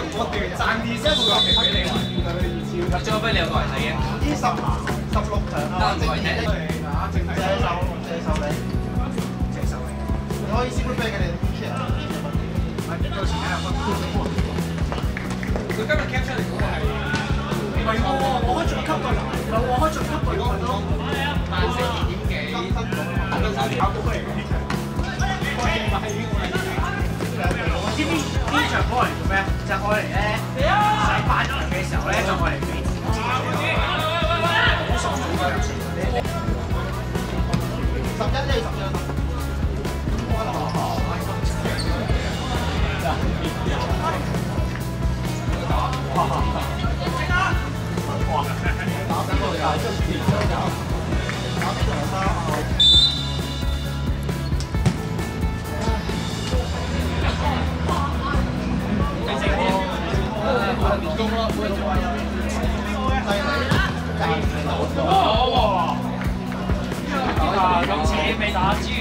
我我段爭啲先會話俾你入咗俾你個人睇嘅。呢十十六場啊，正正啊，正借手借手你，借手你，你可以 super big 嘅你 share。到時睇下分。佢今日 cap 出嚟嗰個係唔係喎？我開咗級隊，唔係我開咗級隊嗰個咯。但係二點幾，都係考高嚟嘅呢場。我咩？就愛嚟咧，洗八場嘅時候咧，就愛嚟俾錢。好爽好有錢。十一即係十一。啊，今次好啊，咁似。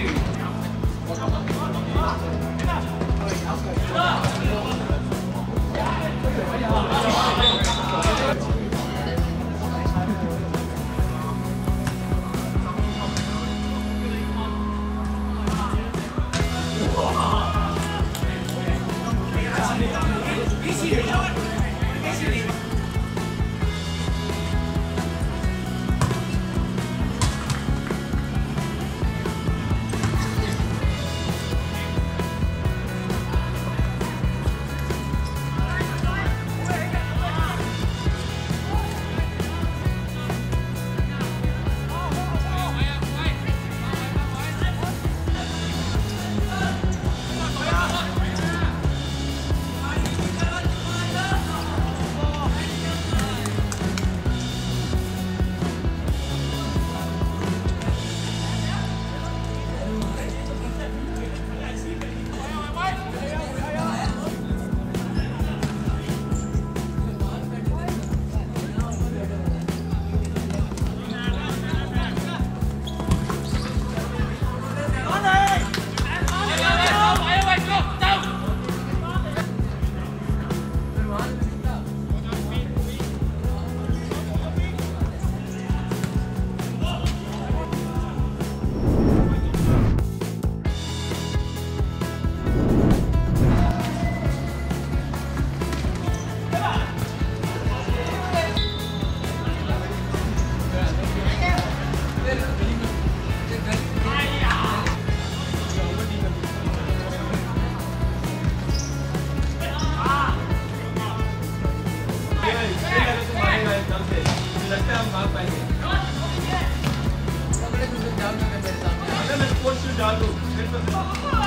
加入。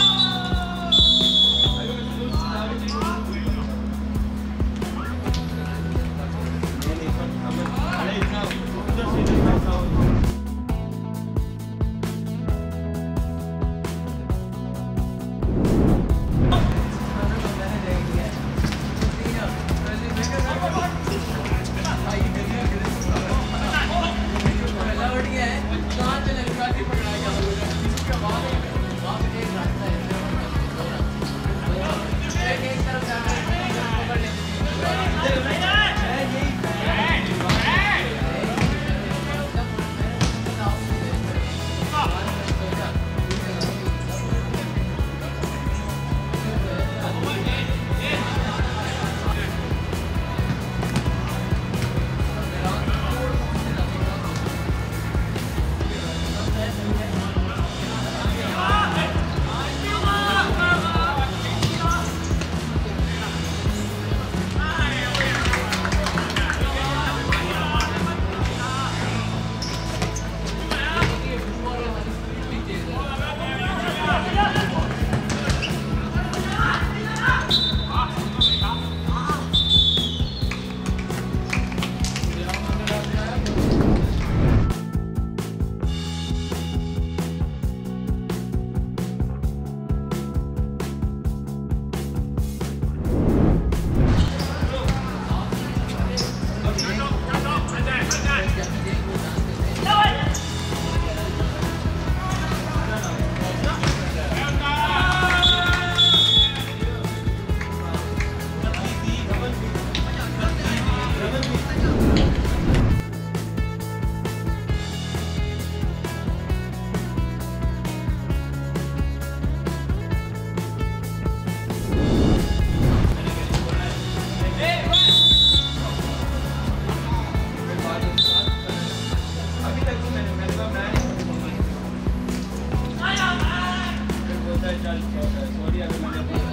ya,